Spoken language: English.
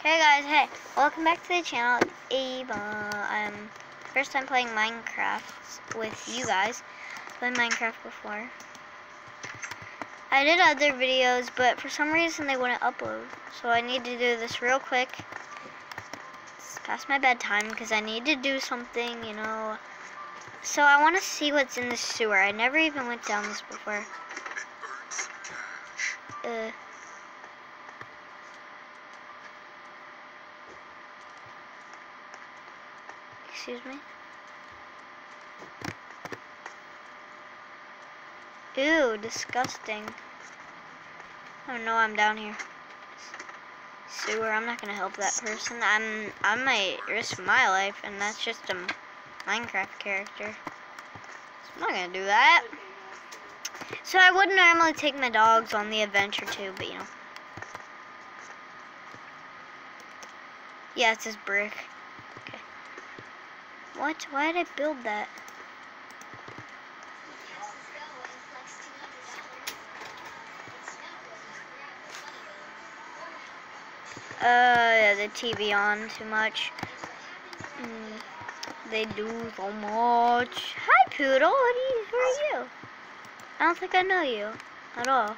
Okay guys, hey, welcome back to the channel. It's Ava. I'm first time playing Minecraft with you guys. Played Minecraft before. I did other videos, but for some reason they wouldn't upload. So I need to do this real quick. It's past my bedtime because I need to do something, you know. So I want to see what's in the sewer. I never even went down this before. Uh, excuse me. Ew, disgusting. Oh, I don't know I'm down here. Sewer, I'm not gonna help that person. I'm I might risk my life and that's just a Minecraft character. So I'm not gonna do that. So I wouldn't normally take my dogs on the adventure too, but you know. Yeah, it says brick. What? Why did I build that? Uh, yeah, the TV on too much. Mm, they do so much. Hi, Poodle. What are you? Who are you? I don't think I know you at all.